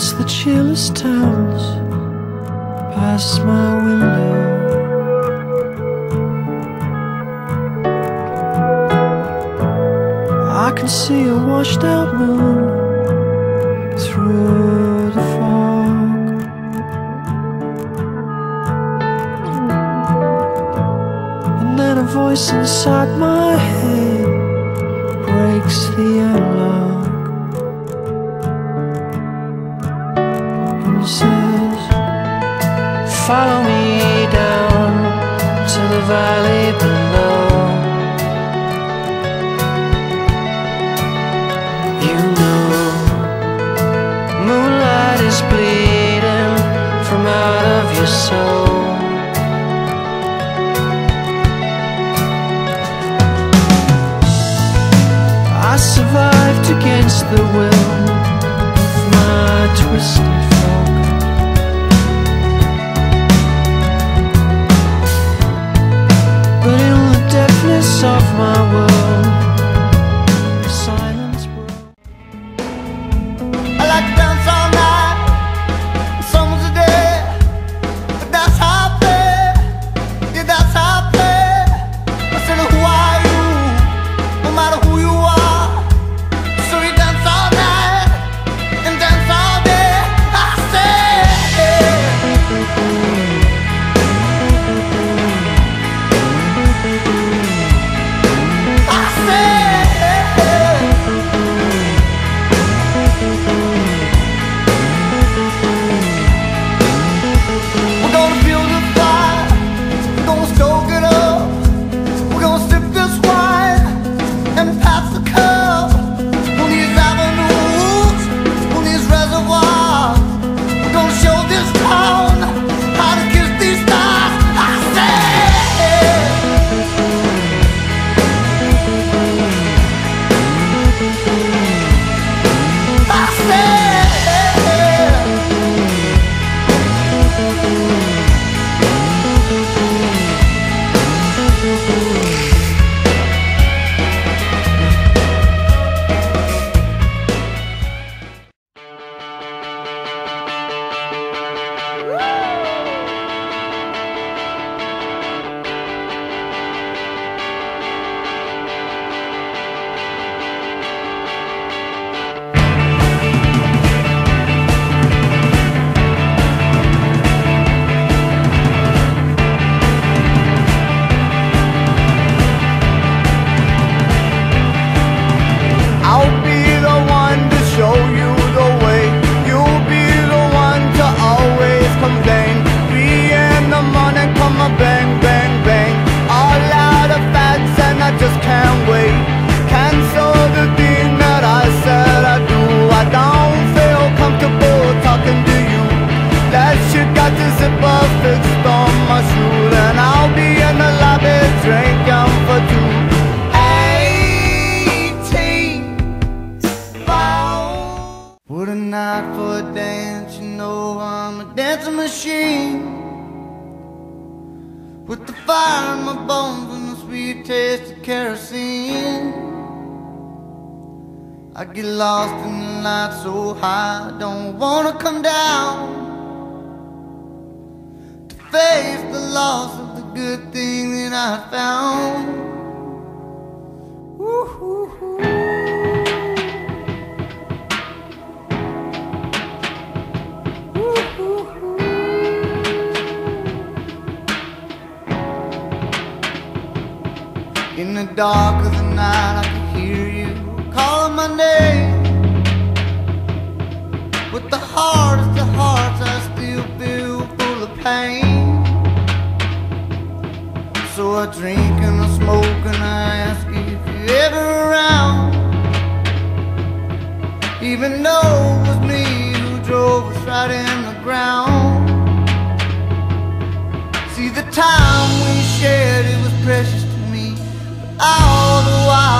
past the cheerless towns, past my window. I can see a washed out moon through the fog. And then a voice inside my head breaks the analog valley below. You know, moonlight is bleeding from out of your soul. I survived against the will of my twisted Shit got the zipper fixed on my shoe. Then I'll be in the lobby drinking for two. 18 found. What a night for a dance, you know I'm a dancing machine. With the fire in my bones and the sweet taste of kerosene. I get lost in the light so high, don't wanna come down. Face the loss of the good thing that I found. Woo-hoo-hoo. In the dark of the night, I time we shared, it was precious to me. But all the while